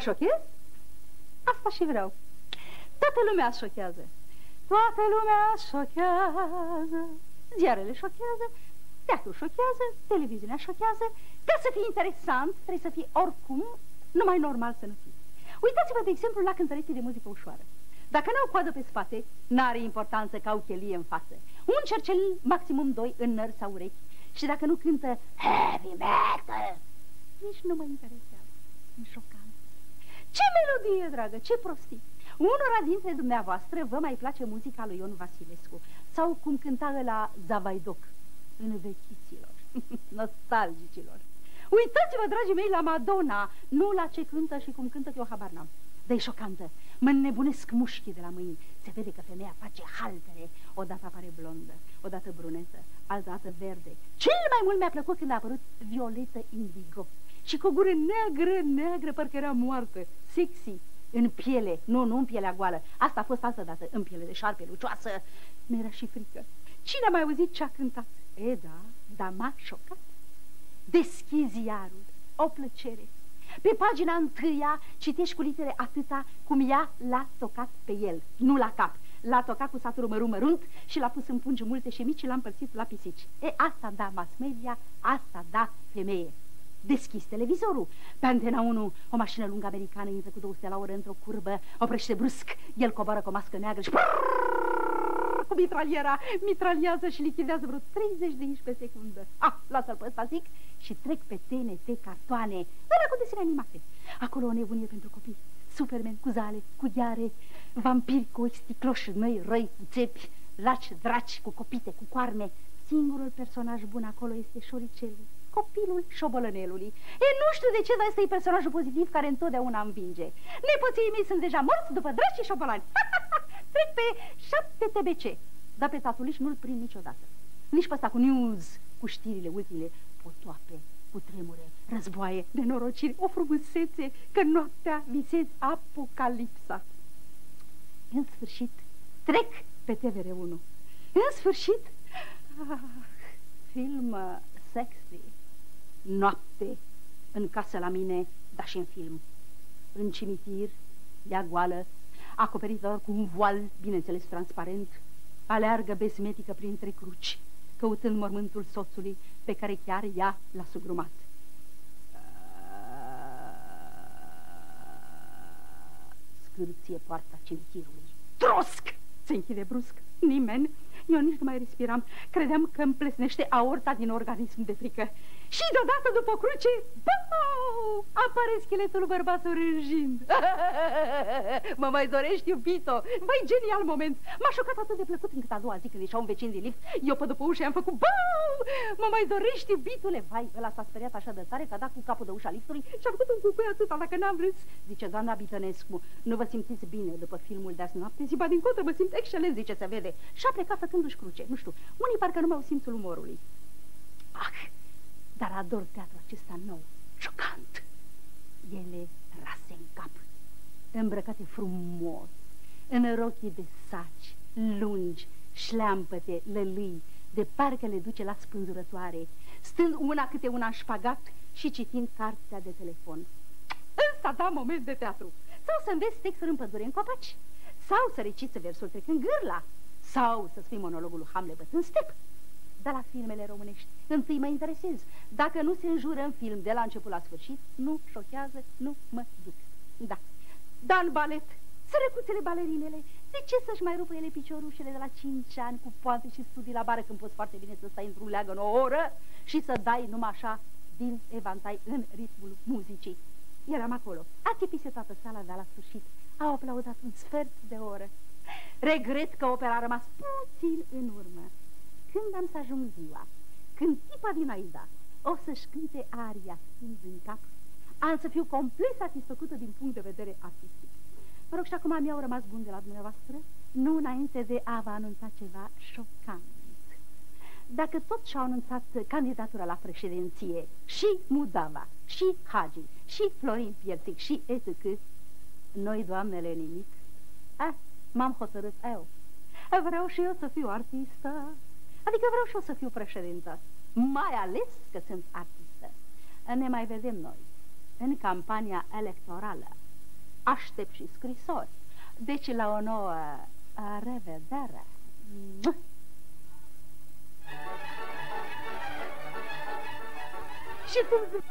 Vă șochez? Asta și vreau. Toată lumea șochează. Toată lumea șochează. Ziarele șochează, teatrul șochează, televiziunea șochează. Ca să fie interesant, trebuie să fie oricum numai normal să nu fie. Uitați-vă, de exemplu, la cântăreții de muzică ușoară. Dacă n-au coadă pe spate, n-are importanță că au chelie în față. Un cercel, maximum doi, în nări sau urechi. Și dacă nu cântă heavy metal, nici nu mă interesează. E șocant. Ce melodie, dragă, ce prostii. Unora dintre dumneavoastră vă mai place muzica lui Ion Vasilescu sau cum cânta la Zavaidoc, în vechiților, nostalgicilor. Uitați-vă, dragii mei, la Madonna, nu la ce cântă și cum cântă, că eu habar n-am. Dar e șocantă. Mă înnebunesc mușchii de la mâini. Se vede că femeia face haltere. Odată apare blondă, odată brunetă, altădată verde. Cel mai mult mi-a plăcut când a apărut Violetă Indigo. Și cu o gură neagră, neagră, parcă era moartă, sexy, în piele, nu, nu în pielea goală. Asta a fost altă dată, în piele de șarpe lucioasă. Mi-era și frică. Cine a mai auzit ce a cântat? E, da, dar m-a șocat. Deschizi iarul, o plăcere. Pe pagina întâia citești cu litere atâta cum ea l-a tocat pe el, nu la cap. L-a tocat cu saturul măru mărunt și l-a pus în pungi multe și mici și l-a împărțit la pisici. E, asta da mass media, asta da femeie. Deschis televizorul. Pe antena 1, o mașină lungă americană intră cu 200 la oră într-o curbă, oprește brusc, el coboară cu o mască neagră și cu mitraliera, mitraliază și lichidează vreo 30 de inși pe secundă. Ah, lasă-l pe ăsta, zic, și trec pe TNT cartoane, ăla cu desene animate. Acolo o nebunie pentru copii. Superman cu zale, cu gheare, vampiri cu ochi sticloși, noi răi cu țepi, laci, draci cu copite, cu coarne. Singurul personaj bun acolo este șoricelul, copilul șobolănelului. E, nu știu de ce, dar ăsta e personajul pozitiv care întotdeauna învinge. Nepoții mei sunt deja morți după draci și șobolani. Trec pe șapte TBC, dar pe tatuliș nu-l prind niciodată. Nici pe ăsta cu news, cu știrile ultime, potoape, cu tremure, războaie, nenorociri, o frumusețe, că noaptea visez apocalipsa. În sfârșit, trec pe TVR1. În sfârșit, ah, film sexy, noapte, în casă la mine, dar și în film. În cimitir, ea goală, acoperită doar cu un voal, bineînțeles transparent, aleargă besmetică printre cruci, căutând mormântul soțului pe care chiar ea l-a sugrumat. Scârție poarta cimitirului. Trosc! Se închide brusc. Nimeni. Eu nici nu mai respiram. Credeam că îmi plesnește aorta din organism de frică. Și deodată după cruce, bau, apare scheletul bărbatului rânjind. mă mai dorești, iubito? Vai, genial moment! M-a șocat atât de plăcut încât a doua zi când ieșea un vecin din lift, eu pe după ușă am făcut bau! Mă mai dorești, iubitule? Vai, ăla s-a speriat așa de tare că a dat cu capul de ușa liftului și a făcut un cucui atâta dacă n-am râs. Zice doamna Bitănescu, nu vă simțiți bine după filmul de azi noapte? Ziba din contră, mă simt excelent, zice, se vede. Și a plecat făcându-și cruce, nu știu, unii parcă nu mai au simțul umorului. Ah, dar ador teatrul acesta nou, șocant. Ele rase în cap, îmbrăcate frumos, în rochii de saci, lungi, șleampăte, lălâi, de parcă le duce la spânzurătoare, stând una câte una în șpagat și citind cartea de telefon. Ăsta da moment de teatru. Sau să înveți textul în pădure în copaci, sau să reciți versul trecând gârla, sau să spui monologul lui Hamlet în step dar la filmele românești. Întâi mă interesez. Dacă nu se înjură în film de la început la sfârșit, nu șochează, nu mă duc. Da. Dan balet, sărăcuțele balerinele, de ce să-și mai rupă ele piciorușele de la 5 ani cu poante și studii la bară când poți foarte bine să stai într-un leagă în o oră și să dai numai așa din evantai în ritmul muzicii. Eram acolo. A tipise toată sala, dar la sfârșit au aplaudat un sfert de oră. Regret că opera a rămas puțin în urmă. Când am să ajung ziua, când tipa din Aida o să-și cânte aria în cap, am să fiu complet satisfăcută din punct de vedere artistic. Mă rog, și acum mi-au rămas bun de la dumneavoastră, nu înainte de a vă anunța ceva șocant. Dacă tot și-au anunțat candidatura la președinție și Mudava, și Hagi, și Florin Pierțic, și etc., noi, doamnele, nimic, ah, m-am hotărât eu. Vreau și eu să fiu artistă. Adică vreau și eu să fiu președintă, mai ales că sunt artistă. Ne mai vedem noi. în campania electorală. Aștept și scrisori. Deci la o nouă revedere. Și tu...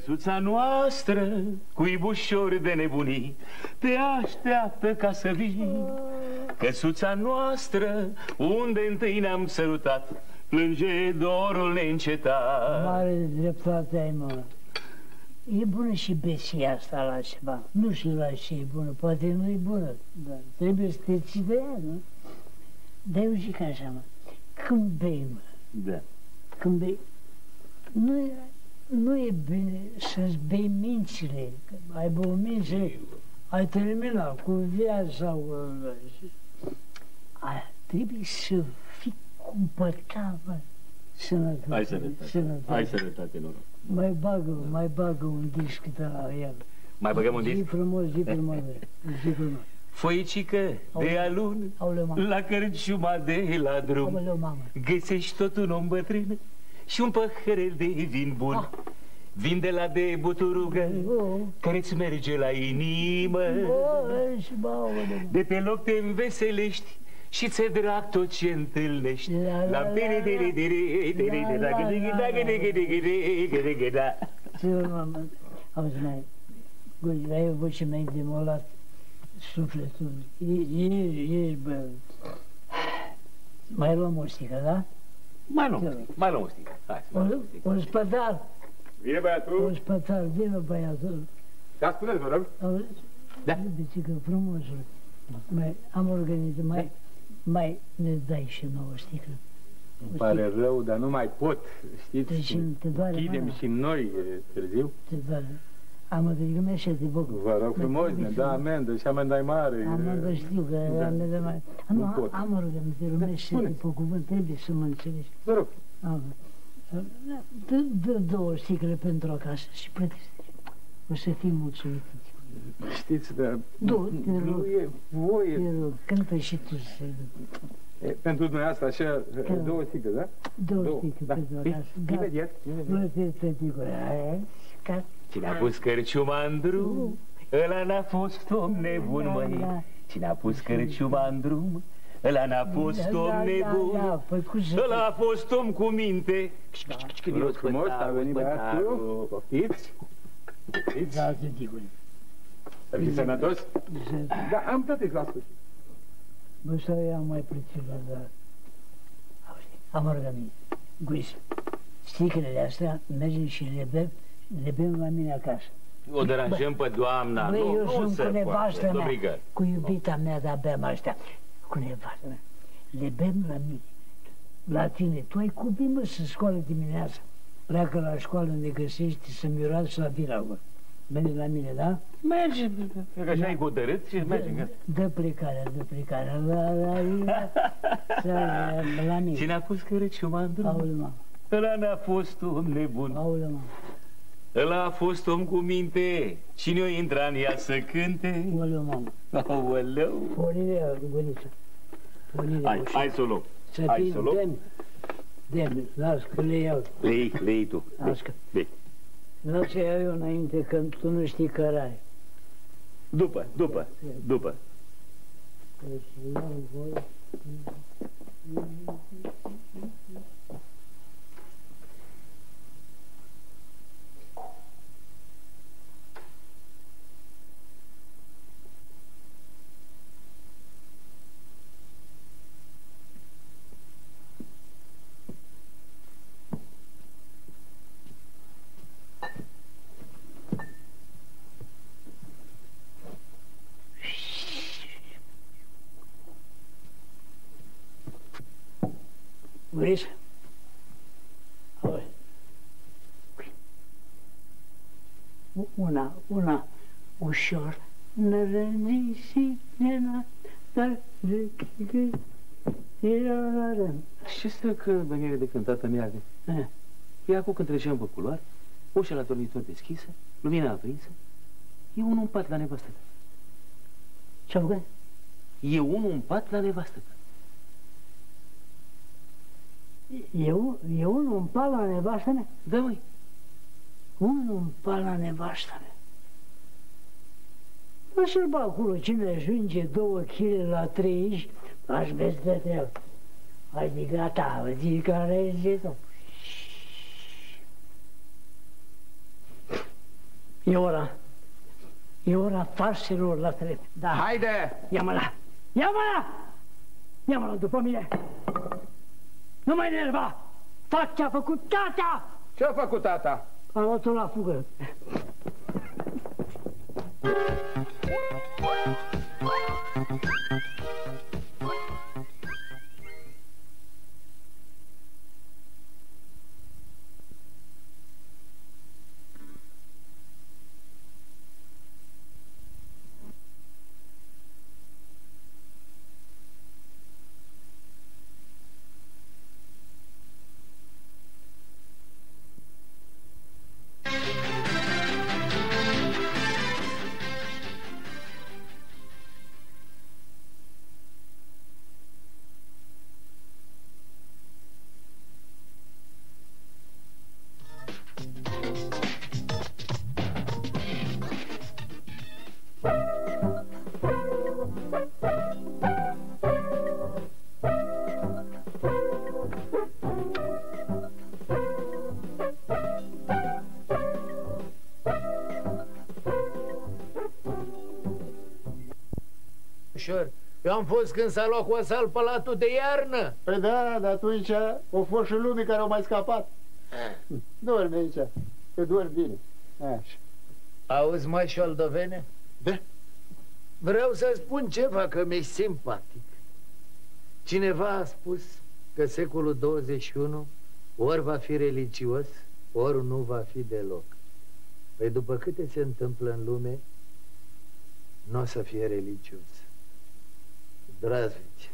Căsuța noastră, cuibușor de nebunii, te așteaptă ca să vii. Căsuța noastră, unde întâi ne-am sărutat, plânge dorul neîncetat. Mare dreptate ai, mă. E bună și besia asta la ceva. Nu știu la ce e bună, poate nu e bună, dar trebuie să te ții de ea, nu? Dar eu zic așa, mă, când bei, mă, Da. când bei, nu e, nu e bine să-ți bei mințile, că ai băut mințile, ai terminat cu viața, cu... Aia, trebuie să fii cumpătat, mă, sănătate. Ai sănătate. Ai sănătate, noroc. Mai bagă, mai bagă un disc de la el. Mai băgăm un Zi disc? frumos, zi frumos, zi frumos. Foicică de Aoleu. alun, Aoleu, mamă. la cărciuma de la drum, Aoleu, mamă. găsești tot un om bătrân și un păhărel de vin bun. Ah. Vin de la de buturugă, Oh, care-ți merge la inimă. oh, și bă, aoleu. De pe loc te înveselești și ți drag tot ce întâlnești. La piri diri diri diri diri da Auzi, mai, ai avut și mi-ai demolat sufletul. Ești, ești, bă... Mai luăm o sticlă, da? Mai luăm, mai luăm o sticlă. Hai să mai luăm o sticlă. Un spătar. Vine băiatul? Un spătar, vină băiatul. Da, spuneți, vă rog. Auzi? Da. Bicică frumosul. Mai am organizat, mai... Da mai ne dai și nouă sticlă. Îmi pare rău, dar nu mai pot, știți? Deci te doare Chidem mâna. și noi e, târziu. Te doare. Am o grijă și de boc. Vă rog frumos, ne dă amendă și amenda e mare. Am e- că știu că Da. am de mai... Nu Nu, pot. am organizat, rumește spune. pe cuvânt, trebuie să mă înțelegi. Vă rog, Am. Dă, dă două sticle pentru acasă și plătește. O să fii mulțumit. Știți, dar Du, te nu rog, e voie. te rog, cântă și tu să... E, pentru dumneavoastră, așa, două sticlă, da? Două Două, sticlă da. pentru Ei, acasă. Imediat, imediat. Nu te tăticule. Hai, ca... Cine a pus cărciuma în drum, ăla n-a fost om nebun, Da, măi. da. Cine a pus cărciuma în drum, ăla n-a fost Da, om da, da, nebun. da, păi cum să... Ăla a fost om cu minte. Vă rog frumos, a venit băiatul, poftiți. Poftiți, Da, tăticule. Să fiți sănătos. Să- Da, am plătit la sfârșit. Bă, să iau mai puțin la dar. Auzi, am o rugăminte. Guis, sticlele astea mergem și le bem, le bem la mine acasă. O deranjăm pe doamna. Băi, nu, eu nu sunt se cu nevastă poate. mea, Obrigă. cu iubita mea, dar bem astea. Cu nevastă mea. Le bem la mine. La tine. Tu ai copii, mă, să scoală dimineața. Pleacă la școală, ne găsești să miroase la viragă. Veni la mine, da? Merge, că așa ai hotărât și merge. Dă, dă plecarea, dă plecarea. La, la, la, la, la mine. Cine a pus cărciuma în drum, Aule, mă. ăla n-a fost om nebun. Aule, mă. Ăla a fost om cu minte. Cine o intra în ea să cânte? Aule, mă. Aoleu. Pornire, guriță. Pornire, Hai, ușor. hai să o luăm. Să hai fii să o luăm. demn. Demn. Las că le iau. Le iei, le iei tu. Las că... Deci, Las să iau eu înainte, că tu nu știi care ai. după, după, după. Deci, iau voi. Vezi? Auzi. Una, una, ușor. Nărănisi, nena, dar Ce să că băniere de cântată meargă? Eh. E acum când treceam pe culoare, ușa la dormitor deschisă, lumina aprinsă, e unul în pat la nevastă ta. Ce-a făcut? E unul în pat la nevastă ta. Eu, eu unul în pal la nevastă mea? Da, măi, Unul în pal la nevastă mea. Lasă-l bă acolo, cine ajunge două chile la 30, aș vezi de treabă. Hai, gata, zic care e zic E ora. E ora farselor la trept. Da. Haide! Ia-mă la! Ia-mă la! Ia-mă la după mine! Nu mai nerva! Fac ce-a făcut tata! Ce-a făcut tata? A luat-o la fugă. ușor. Eu am fost când s-a luat cu asal palatul de iarnă. Păi da, dar atunci au fost și lumii care au mai scăpat. Dormi aici, că dormi bine. Așa. Auzi, mai șoldovene? Da. Vreau să spun ceva, că mi-e simpatic. Cineva a spus că secolul 21 ori va fi religios, ori nu va fi deloc. Păi după câte se întâmplă în lume, nu o să fie religios. Здравствуйте.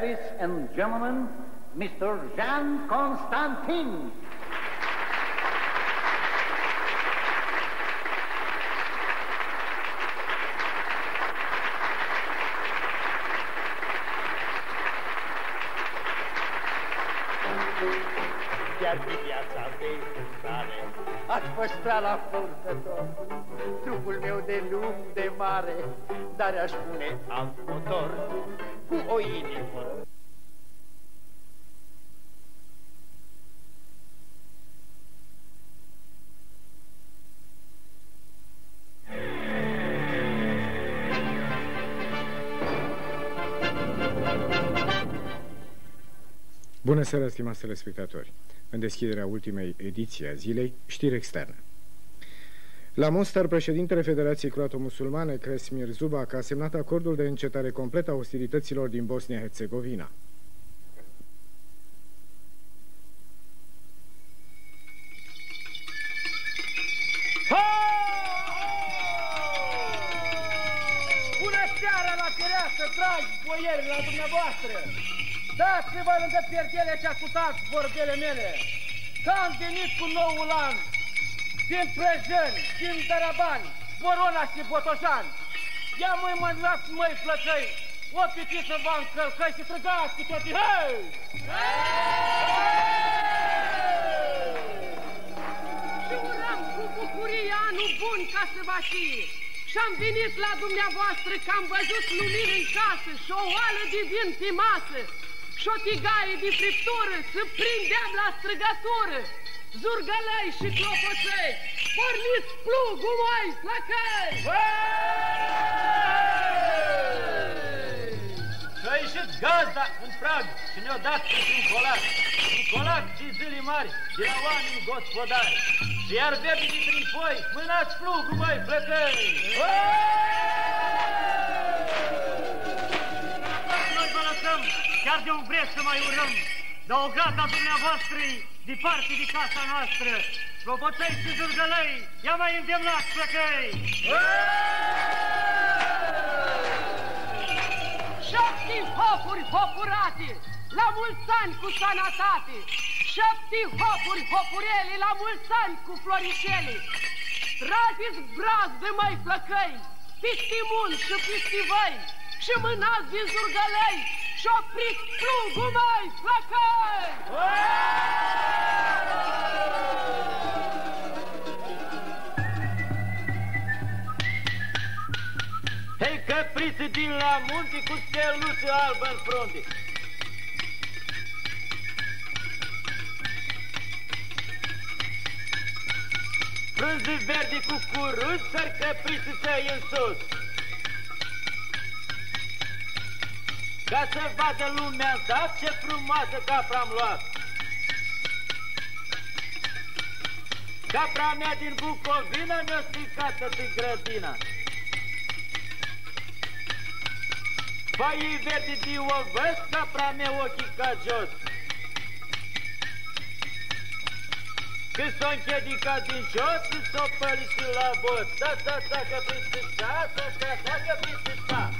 Draznici. and gentlemen, Mr. Jean Constantin. Chiar pe viața de tare Aș păstra la purtător Bună seara, stimați telespectatori! În deschiderea ultimei ediții a zilei, știri externe. La Mostar, președintele Federației Croato-Musulmane, Kresmir Zubac, a semnat acordul de încetare completă a ostilităților din Bosnia-Herzegovina. Bună seara la fereastră, dragi boieri la dumneavoastră! Dați-vă lângă pierdele și ascultați vorbele mele! Că am venit cu noul an din Prăjeni, din Darabani, Borona și Botoșani. Ia măi mă luați măi flăcăi, o pitiță vă încălcăi și străgați cu toții, hei! Și urăm cu bucurie anul bun ca să vă știe. Și-am venit la dumneavoastră că am văzut lumină în casă și o oală de vin pe masă și o tigaie de friptură să prindeam la strigătură. Zurgălăi și clopoței, porniți plugul, mai flăcăi! Și-a ieșit gazda în prag și ne-a dat prin colac. Un colac și zile mari de la oameni gospodari. Și iar verde de prin foi, mânați plugul, măi, flăcăi! Noi chiar de un vreți să mai urăm, dar o gata dumneavoastră de parte de casa noastră. Roboței și zurgălăi, ia mai îndemnați, flăcăi! Șapte hopuri hopurate, la mulți ani cu sănătate! Șapte hopuri hopurele, la mulți ani cu florișele! Trageți braz de mai flăcăi, peste munți și peste văi, și mânați din zurgălei, și opriți plugul mai flăcăi! Hei căpriță din la munte cu steluță albă în frunte. Frunze verde cu curuz, sar căpriță să în sus. Ca să vadă lumea dat ce frumoasă capra am luat. Capra mea din Bucovina mi-a stricat toată grădina. Păi verde de o văz, capra mea ochii ca jos. Când s-o închedicat din jos, s-o păli și la bot. Da, da, da, că prinsesa, da, da, da, că prinsesa. măi,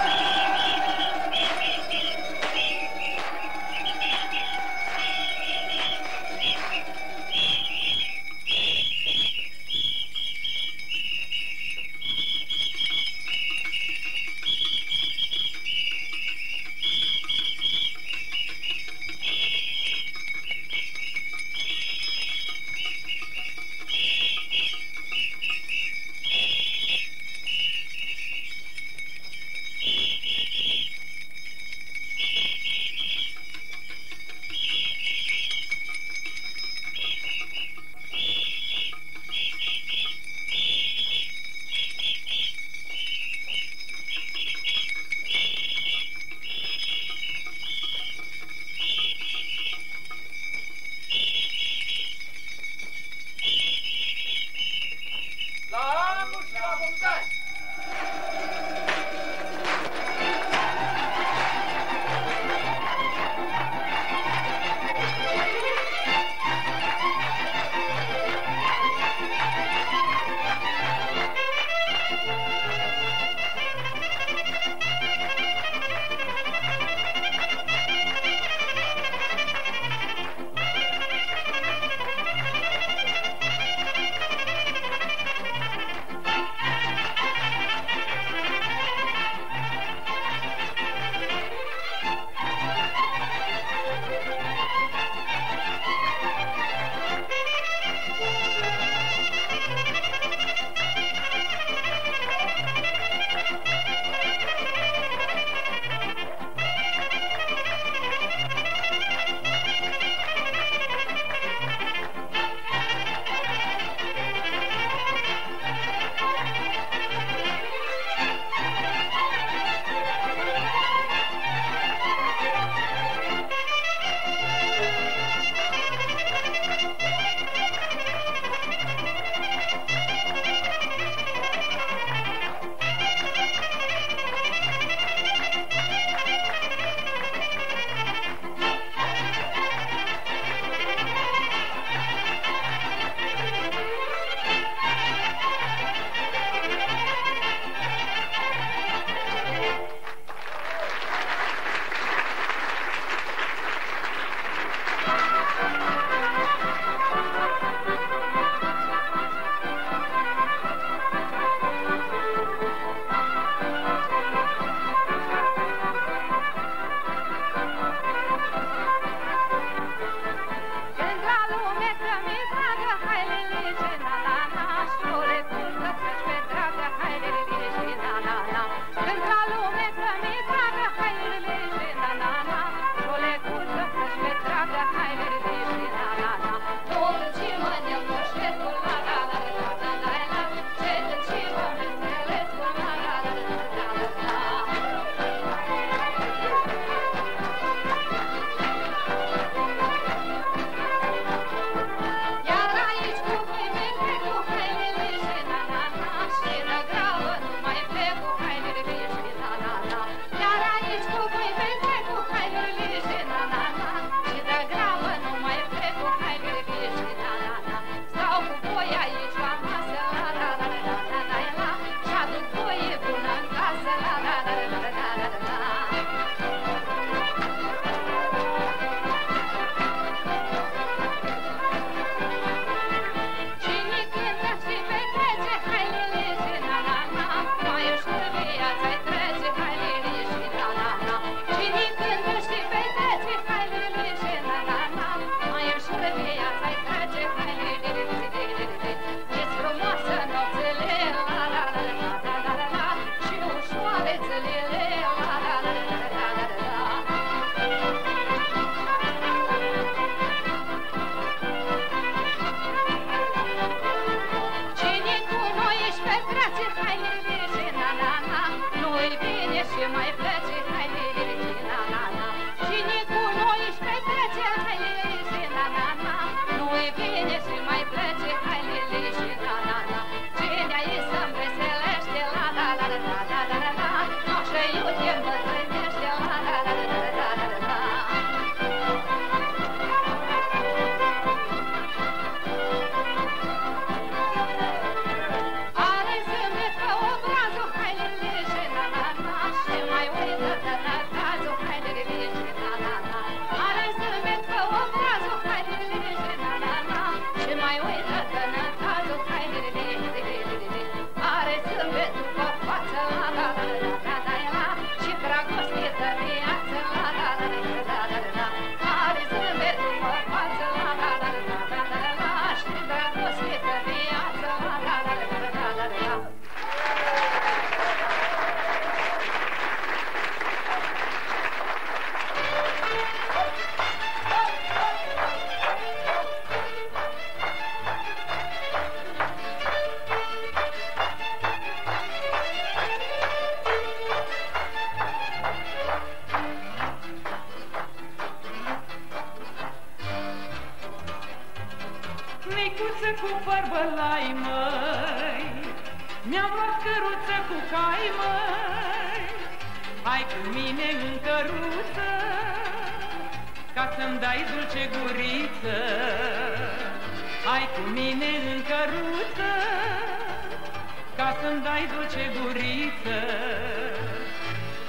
guriță.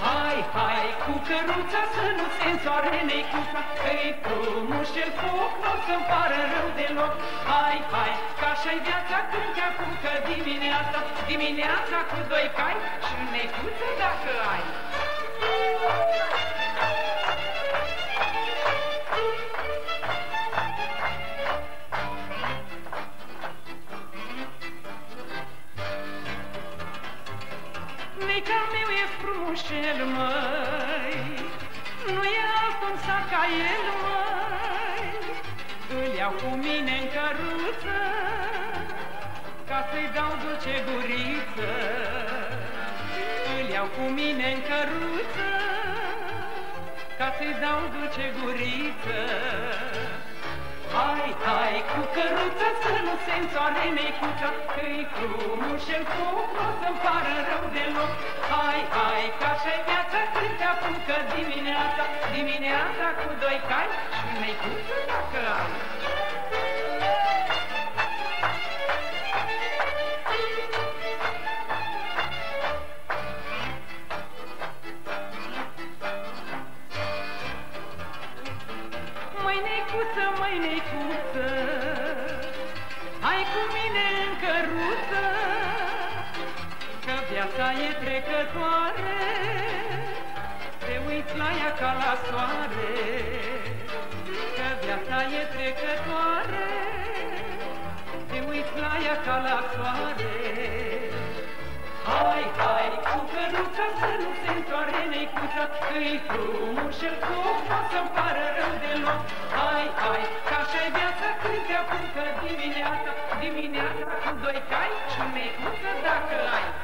Hai, hai, cu căruța să nu se însoare necuța, Că-i frumos și foc, nu să-mi pară rău deloc. Hai, hai, ca așa-i viața când te apucă dimineața, Dimineața cu doi cai și necuță dacă ai. Neca căruță, Ca să-i dau dulce guriță. Îl iau cu mine în căruță, Ca să-i dau dulce guriță. Hai, hai, cu căruța să nu se însoare necuța, Că-i frumușel foc, nu o să-mi pară rău deloc. Hai, hai, ca așa viața când te apucă dimineața, Dimineața cu doi cai și necuță dacă ai. Trecătoare, Te uiți la ea ca la soare. Hai, hai, cu căruța să nu se întoare necuța, Că-i frumușel foc, nu o să-mi pară rău deloc. Hai, hai, ca așa-i viața când te apucă dimineața, Dimineața cu doi cai și necuță dacă ai.